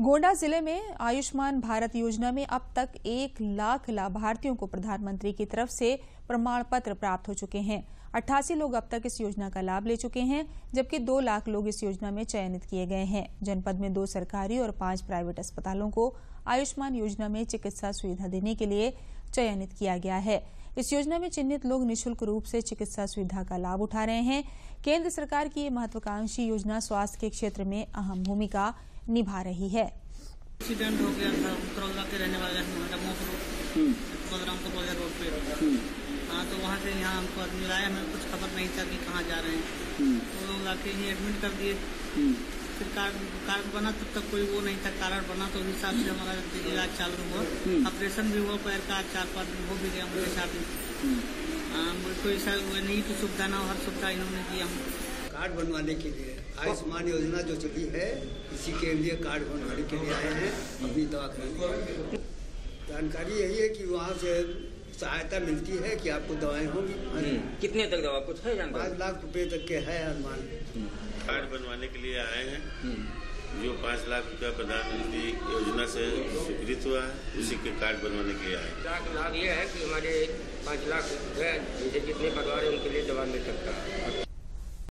गोंडा ज़िले में आयुष्मान भारत योजना में अब तक एक लाख लाभार्थियों को प्रधानमंत्री की तरफ़ से प्रमाण पत्र प्राप्त हो चुके हैं। अट्ठासी लोग अब तक इस योजना का लाभ ले चुके हैं, जबकि दो लाख लोग इस योजना में चयनित किए गए हैं। जनपद में दो सरकारी और पाँच प्राइवेट अस्पतालों को आयुष्मान योजना में चिकित्सा सुविधा देने के लिए चयनित किया गया है। इस योजना में चिन्हित लोग निशुल्क रूप से चिकित्सा सुविधा का लाभ उठा रहे हैं। केंद्र सरकार की ये महत्वाकांक्षी योजना स्वास्थ्य के क्षेत्र में अहम भूमिका निभा रही है। एक्सीडेंट हो गया था करौला के रहने वाले हैं हमारा मोक रोड रोड पे। हाँ तो वहाँ से यहाँ हमको आदमी लाया हमें कुछ खबर नहीं था कि कहाँ जा रहे हैं। तो लोग लाके ही एडमिट कर दिए। फिर कार्ड कार्ड बना तब तक कोई वो नहीं था। कार्ड बना तो उस हिसाब से हमारा इलाज चालू हुआ। ऑपरेशन भी हुआ पैर का चार पाँच दिन हो भी गया मुझे चार दिन हाँ मुझको ऐसा नहीं की सुविधा ना हर सुविधा इन्होंने दी हमको कार्ड बनवाने के लिए आयुष्मान योजना जो चली है इसी के लिए कार्ड बनवाने के लिए आए हैं अभी दवाखाने। जानकारी यही है कि वहाँ से सहायता मिलती है कि आपको दवाएँ होंगी। कितने तक दवा? कुछ है जानकारी? पाँच लाख रुपए तक के है अनुमान। कार्ड बनवाने के लिए आए हैं। जो पाँच लाख रुपया प्रधानमंत्री योजना से स्वीकृत हुआ है उसी के कार्ड बनवाने के लिए आए हैं। लाभ ये है कि हमारे पाँच लाख है? जैसे जितने परिवार है उनके लिए दवा मिल सकता है।